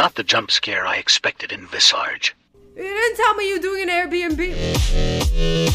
Not the jump scare I expected in Visarge. You didn't tell me you were doing an Airbnb.